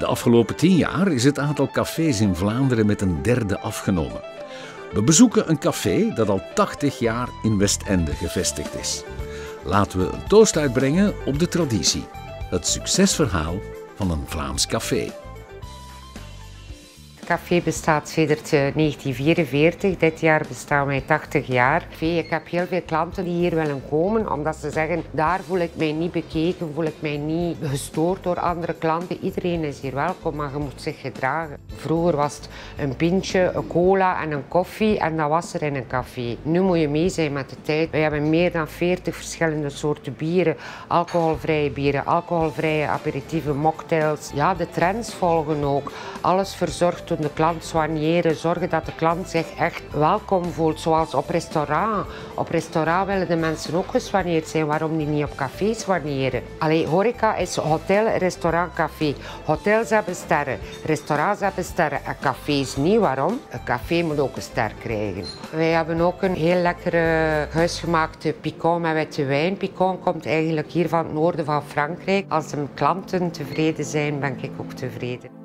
De afgelopen tien jaar is het aantal cafés in Vlaanderen met een derde afgenomen. We bezoeken een café dat al 80 jaar in Westende gevestigd is. Laten we een toast uitbrengen op de traditie. Het succesverhaal van een Vlaams café. Café bestaat sinds 1944. Dit jaar bestaan wij 80 jaar. Ik heb heel veel klanten die hier willen komen, omdat ze zeggen, daar voel ik mij niet bekeken, voel ik mij niet gestoord door andere klanten. Iedereen is hier welkom, maar je moet zich gedragen. Vroeger was het een pintje, een cola en een koffie en dat was er in een café. Nu moet je mee zijn met de tijd. We hebben meer dan 40 verschillende soorten bieren, alcoholvrije bieren, alcoholvrije aperitieven, mocktails. Ja, de trends volgen ook. Alles verzorgd door de klant soigneren, zorgen dat de klant zich echt welkom voelt, zoals op restaurant. Op restaurant willen de mensen ook gesoigneerd zijn, waarom die niet op café soigneren? Allee, horeca is hotel, restaurant, café. Hotels hebben sterren, restaurants hebben sterren en cafés niet. Waarom? Een café moet ook een ster krijgen. Wij hebben ook een heel lekkere huisgemaakte picon met witte wijn. Picon komt eigenlijk hier van het noorden van Frankrijk. Als de klanten tevreden zijn, ben ik ook tevreden.